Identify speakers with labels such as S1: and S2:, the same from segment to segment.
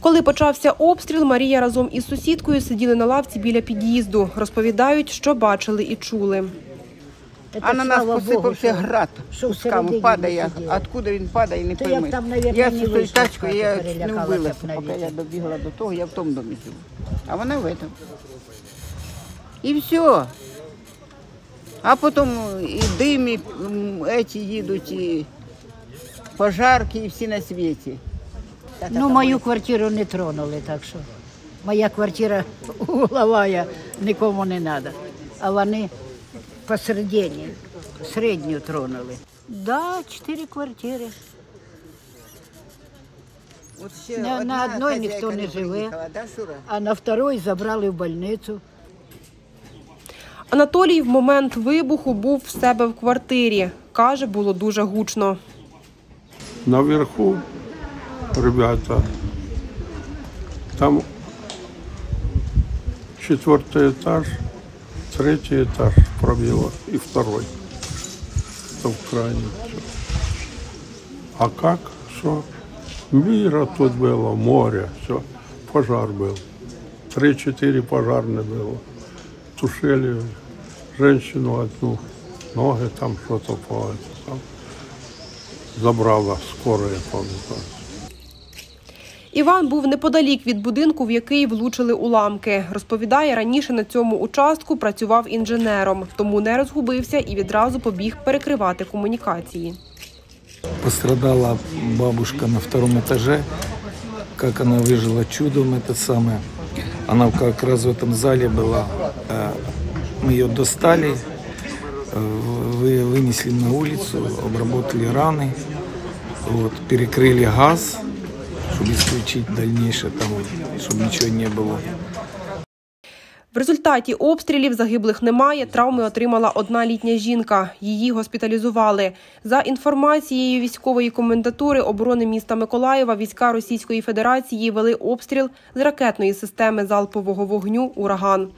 S1: Коли почався обстріл, Марія разом із сусідкою сиділи на лавці біля під'їзду. Розповідають, що бачили і чули.
S2: А на нас посипався град.
S3: що
S2: Кусками падає. Откуда він падає, не пойми. Я
S3: не
S2: з тою тачкою, я не вбилася, поки я добігла до того, я в тому домі живу. А вона в этом. І все. А потім і дим, і еті їдуть, і пожарки, і всі на світі.
S3: Ну, мою квартиру не тронули, так що. Моя квартира угловая, нікому не треба. А вони посередині, середню тронули. Да, чотири квартири.
S2: От ще
S3: На- на одной ніхто не живе.
S2: да, Шура?
S3: А на второй забрали в больницю.
S1: Анатолій в момент вибуху був в себе в квартирі. Каже, було дуже гучно.
S4: наверху, ребята, там четвертый этаж, третий этаж пробило и второй. Там крайний. всё. А как? Что? Мира тут было, море, все. Пожар был. Три-четыре пожарных было. Тушили женщину одну, ноги там что-то по это, там забрала скорая, пам'ятаю.
S1: Іван був неподалік від будинку, в який влучили уламки. Розповідає, раніше на цьому участку працював інженером, тому не розгубився і відразу побіг перекривати комунікації.
S5: Пострадала бабушка на втором этаже. Как она выжила чудом, это самое. Она как раз в этом зале была. Э, Мы ее достали, э, вы- вынесли на улицу, обработали раны, вот, перекрыли газ, чтобы исключить дальнейшее, там, чтобы ничего не было.
S1: В результаті обстрілів загиблих немає. Травми отримала одна літня жінка. Її госпіталізували. За інформацією військової комендатури оборони міста Миколаєва, війська Російської Федерації вели обстріл з ракетної системи залпового вогню Ураган.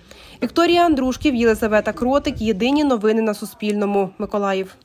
S1: Вікторія Андрушків, Єлизавета Кротик. Єдині новини на Суспільному. Миколаїв.